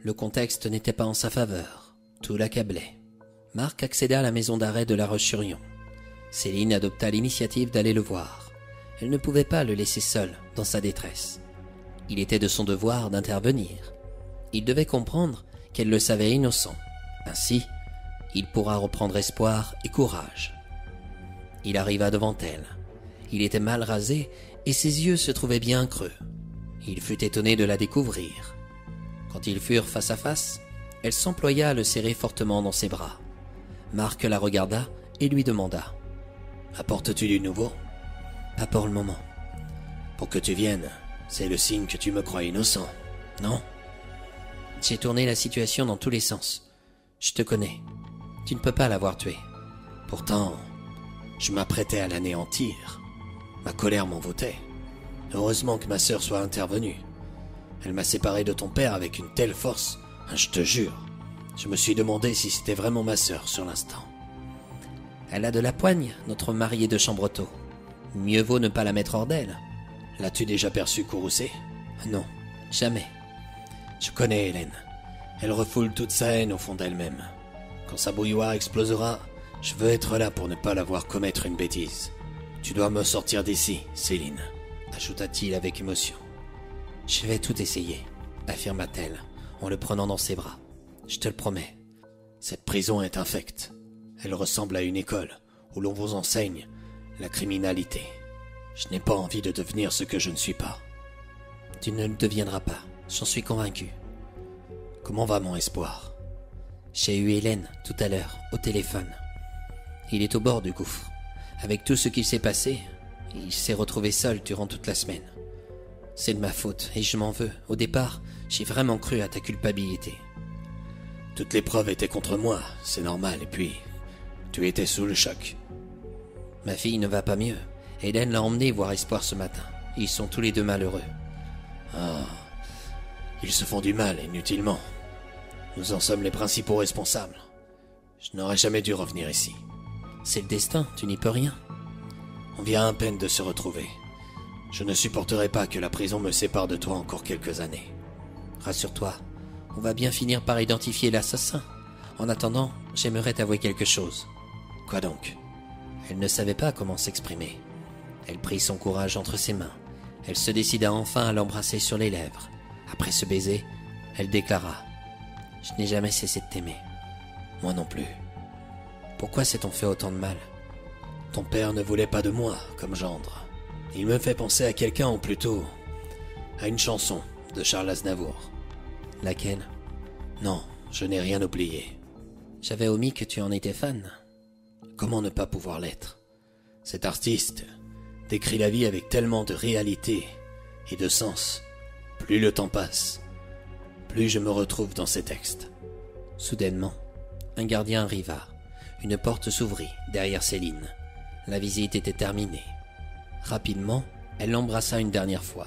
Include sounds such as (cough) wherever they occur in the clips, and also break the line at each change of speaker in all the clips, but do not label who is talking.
Le contexte n'était pas en sa faveur. Tout l'accablait. Marc accéda à la maison d'arrêt de La Roche-sur-Yon. Céline adopta l'initiative d'aller le voir. Elle ne pouvait pas le laisser seul dans sa détresse. Il était de son devoir d'intervenir. Il devait comprendre qu'elle le savait innocent. Ainsi, il pourra reprendre espoir et courage. Il arriva devant elle. Il était mal rasé et ses yeux se trouvaient bien creux. Il fut étonné de la découvrir. Quand ils furent face à face, elle s'employa à le serrer fortement dans ses bras. Marc la regarda et lui demanda Apportes-tu du nouveau Pas pour le moment. Pour que tu viennes, c'est le signe que tu me crois innocent, non? J'ai tourné la situation dans tous les sens. Je te connais. Tu ne peux pas l'avoir tué. Pourtant, je m'apprêtais à l'anéantir. Ma colère m'envoûtait. Heureusement que ma sœur soit intervenue. Elle m'a séparé de ton père avec une telle force, je te jure. Je me suis demandé si c'était vraiment ma sœur sur l'instant. Elle a de la poigne, notre mariée de Chambretot. Mieux vaut ne pas la mettre hors d'elle. L'as-tu déjà perçue courroucée? Non, jamais. Je connais Hélène. Elle refoule toute sa haine au fond d'elle-même. Quand sa bouilloire explosera, je veux être là pour ne pas la voir commettre une bêtise. Tu dois me sortir d'ici, Céline, ajouta-t-il avec émotion. Je vais tout essayer, affirma-t-elle en le prenant dans ses bras. Je te le promets. Cette prison est infecte. Elle ressemble à une école où l'on vous enseigne la criminalité. Je n'ai pas envie de devenir ce que je ne suis pas. Tu ne le deviendras pas, j'en suis convaincu. Comment va mon espoir? J'ai eu Hélène tout à l'heure au téléphone. Il est au bord du gouffre. Avec tout ce qui s'est passé, il s'est retrouvé seul durant toute la semaine. C'est de ma faute et je m'en veux. Au départ, j'ai vraiment cru à ta culpabilité. Toutes les preuves étaient contre moi, c'est normal, et puis, tu étais sous le choc. Ma fille ne va pas mieux. Hélène l'a emmenée voir Espoir ce matin. Ils sont tous les deux malheureux. Ah, ils se font du mal inutilement. Nous en sommes les principaux responsables. Je n'aurais jamais dû revenir ici. C'est le destin, tu n'y peux rien. On vient à peine de se retrouver. Je ne supporterai pas que la prison me sépare de toi encore quelques années. Rassure-toi, on va bien finir par identifier l'assassin. En attendant, j'aimerais t'avouer quelque chose. Quoi donc? Elle ne savait pas comment s'exprimer. Elle prit son courage entre ses mains. Elle se décida enfin à l'embrasser sur les lèvres. Après ce baiser, elle déclara ⁇ Je n'ai jamais cessé de t'aimer. Moi non plus. Pourquoi s'est-on fait autant de mal? Ton père ne voulait pas de moi comme gendre. Il me fait penser à quelqu'un ou plutôt à une chanson de Charles Aznavour. Laquelle? Non, je n'ai rien oublié. J'avais omis que tu en étais fan. Comment ne pas pouvoir l'être? Cet artiste décrit la vie avec tellement de réalité et de sens. Plus le temps passe, plus je me retrouve dans ces textes. Soudainement, un gardien arriva. Une porte s'ouvrit derrière Céline. La visite était terminée. Rapidement, elle l'embrassa une dernière fois.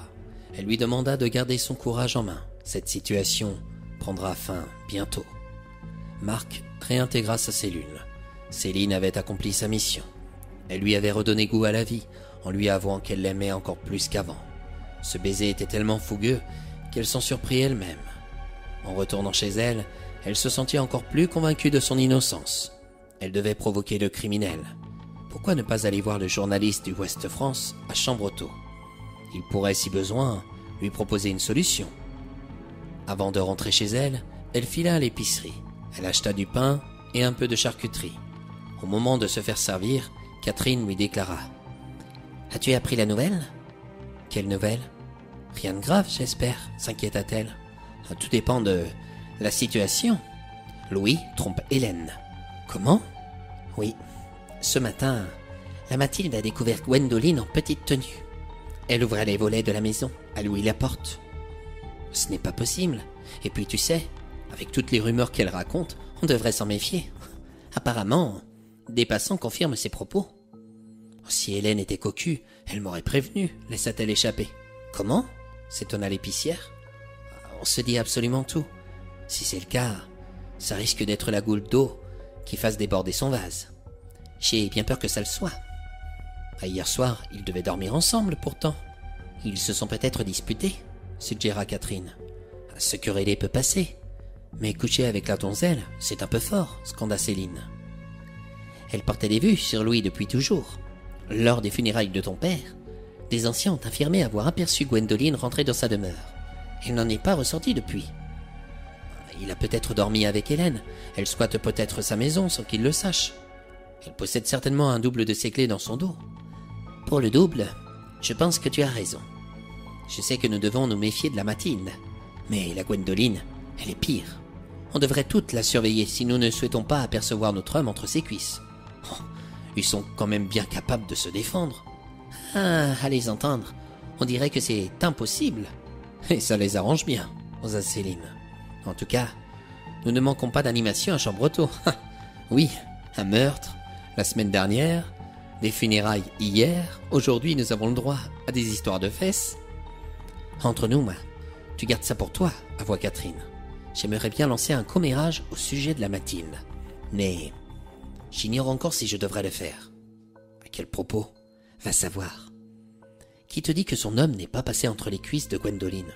Elle lui demanda de garder son courage en main. Cette situation prendra fin bientôt. Marc réintégra sa cellule. Céline avait accompli sa mission. Elle lui avait redonné goût à la vie en lui avouant qu'elle l'aimait encore plus qu'avant. Ce baiser était tellement fougueux qu'elle s'en surprit elle-même. En retournant chez elle, elle se sentit encore plus convaincue de son innocence. Elle devait provoquer le criminel. Pourquoi ne pas aller voir le journaliste du Ouest France à Chambretot Il pourrait, si besoin, lui proposer une solution. Avant de rentrer chez elle, elle fila à l'épicerie. Elle acheta du pain et un peu de charcuterie. Au moment de se faire servir, Catherine lui déclara As-tu appris la nouvelle? Quelle nouvelle? Rien de grave, j'espère, s'inquiéta-t-elle. Tout dépend de la situation. Louis trompe Hélène. Comment? Oui. Ce matin, la Mathilde a découvert Gwendoline en petite tenue. Elle ouvrait les volets de la maison, à Louis la porte. Ce n'est pas possible. Et puis tu sais, avec toutes les rumeurs qu'elle raconte, on devrait s'en méfier. Apparemment, des passants confirment ses propos. Si Hélène était cocu, elle m'aurait prévenu, laissa-t-elle échapper. Comment? s'étonna l'épicière. On se dit absolument tout. Si c'est le cas, ça risque d'être la goutte d'eau qui fasse déborder son vase. J'ai bien peur que ça le soit. Hier soir, ils devaient dormir ensemble pourtant. Ils se sont peut-être disputés, suggéra Catherine. Se quereller peut passer, Mais coucher avec la donzelle, c'est un peu fort, sconda Céline. Elle portait des vues sur Louis depuis toujours. Lors des funérailles de ton père, des anciens ont affirmé avoir aperçu Gwendoline rentrer dans sa demeure. Il n'en est pas ressorti depuis. Il a peut-être dormi avec Hélène. Elle squatte peut-être sa maison sans qu'il le sache. Elle possède certainement un double de ses clés dans son dos. Pour le double, je pense que tu as raison. Je sais que nous devons nous méfier de la Mathilde. Mais la Gwendoline, elle est pire. On devrait toutes la surveiller si nous ne souhaitons pas apercevoir notre homme entre ses cuisses. Oh, ils sont quand même bien capables de se défendre. Ah, à les entendre, on dirait que c'est impossible. Et ça les arrange bien, osa Céline. En tout cas, nous ne manquons pas d'animation à Chambretot. (laughs) oui, un meurtre, la semaine dernière, des funérailles hier, aujourd'hui nous avons le droit à des histoires de fesses. Entre nous, moi, tu gardes ça pour toi, avoua Catherine. J'aimerais bien lancer un commérage au sujet de la Mathilde. Mais j'ignore encore si je devrais le faire. À quel propos? Va savoir. Qui te dit que son homme n'est pas passé entre les cuisses de Gwendoline?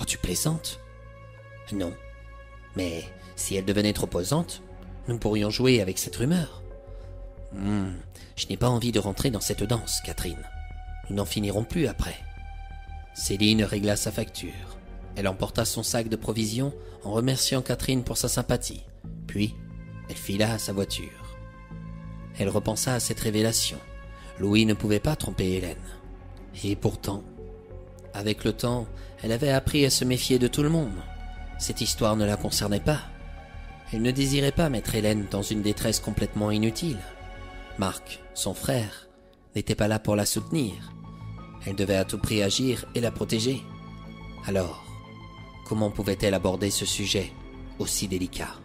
Oh, tu plaisantes Non. Mais si elle devenait trop posante, nous pourrions jouer avec cette rumeur. Hmm, je n'ai pas envie de rentrer dans cette danse, Catherine. Nous n'en finirons plus après. Céline régla sa facture. Elle emporta son sac de provisions en remerciant Catherine pour sa sympathie. Puis, elle fila à sa voiture. Elle repensa à cette révélation. Louis ne pouvait pas tromper Hélène. Et pourtant, avec le temps, elle avait appris à se méfier de tout le monde. Cette histoire ne la concernait pas. Elle ne désirait pas mettre Hélène dans une détresse complètement inutile. Marc, son frère, n'était pas là pour la soutenir. Elle devait à tout prix agir et la protéger. Alors, Comment pouvait-elle aborder ce sujet aussi délicat?